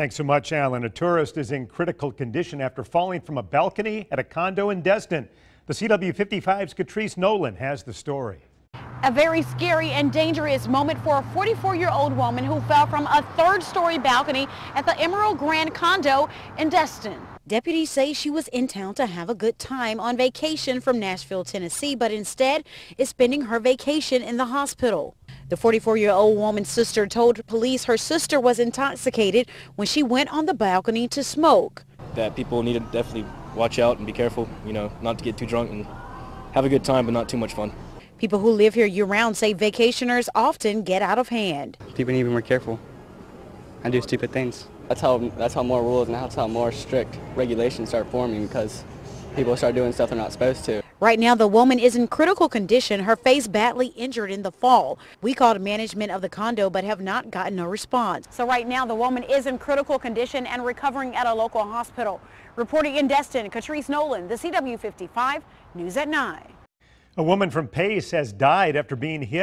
Thanks so much, Alan. A tourist is in critical condition after falling from a balcony at a condo in Destin. The CW55's Catrice Nolan has the story. A very scary and dangerous moment for a 44-year-old woman who fell from a third-story balcony at the Emerald Grande condo in Destin. Deputies say she was in town to have a good time on vacation from Nashville, Tennessee, but instead is spending her vacation in the hospital. The 44-year-old woman's sister told police her sister was intoxicated when she went on the balcony to smoke. That people need to definitely watch out and be careful, you know, not to get too drunk and have a good time, but not too much fun. People who live here year-round say vacationers often get out of hand. People need to be more careful and do stupid things. That's how, that's how more rules and that's how more strict regulations start forming because people start doing stuff they're not supposed to. Right now, the woman is in critical condition, her face badly injured in the fall. We called management of the condo but have not gotten a response. So right now, the woman is in critical condition and recovering at a local hospital. Reporting in Destin, Catrice Nolan, the CW55 News at 9. A woman from Pace has died after being hit